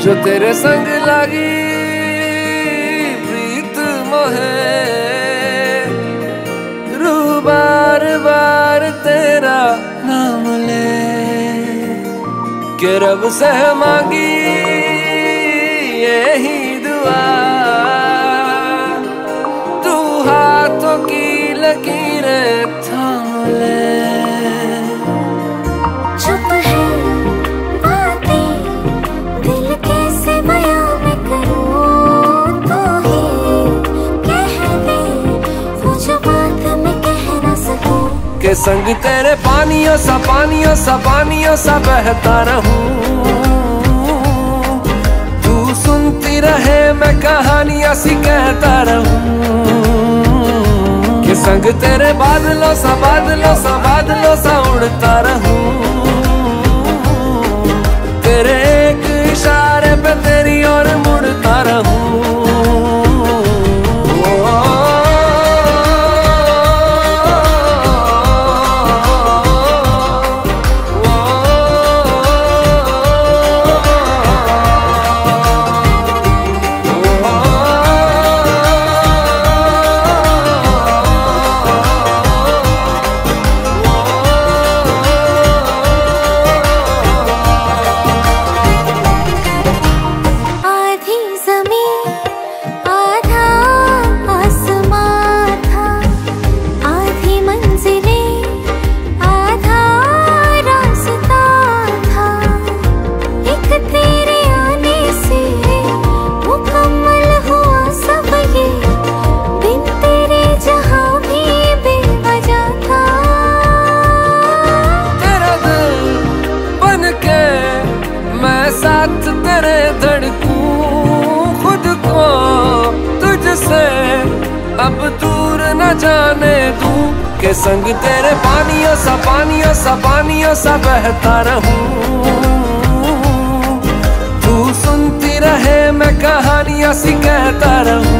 जो तेरे संग लगी प्रीत मोहे। रू बार बार तेरा नाम ले। के रब से मांगी यही दुआ। संग तेरे पानियों सा पानियों सा पानियों सा बहता रहूँ। तू सुनती रहे, मैं कहानियाँ सी कहता रहूँ। के संग तेरे बादलों सा बादलों सा बादलों सा उड़ता रहूँ। साथ तेरे धड़कूं, खुद को तुझसे अब दूर न जाने दूँ। के संग तेरे पानियों सा पानियों सा पानियों सा बहता रहूँ। तू सुनती रहे, मैं कहानियाँ सी कहता रहूँ।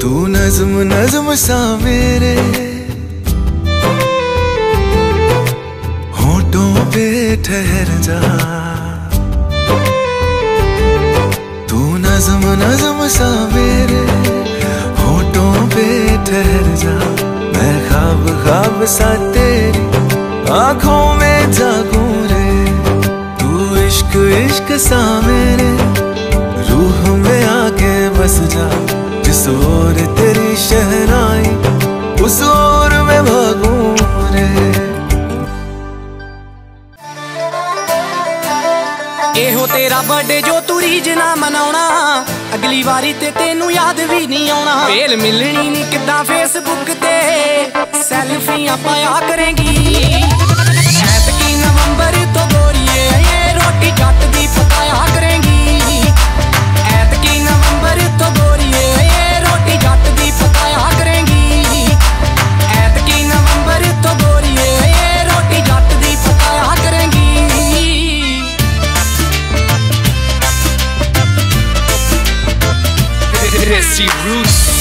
तू नज्म नज्म सा मेरे। होठों पे ठहर जा। तू नज्म नज्म सा मेरे। होठों पे ठहर जा। मैं ख्वाब ख्वाब सा तेरी आँखों में जागूं रे। तू इश्क इश्क सा मेरे। रूह में आके बस जा। जिस ओर तेरी शहनाई उस ओर मैं भागूं रे ਇਹੋ ਤੇਰਾ ਬਰਥਡੇ ਜੋ ਤੂੰ ਰੀਜ ਨਾ ਮਨਾਉਣਾ ਅਗਲੀ ਵਾਰੀ ਤੇ ਤੈਨੂੰ ਯਾਦ ਵੀ ਨਹੀਂ ਆਉਣਾ ਵੇਲ ਮਿਲਣੀ ਨਹੀਂ ਕਿੱਦਾਂ ਫੇਸਬੁੱਕ ਤੇ ਸੈਲਫੀਆਂ ਪਾਇਆ ਕਰੇਂਗੀ see roots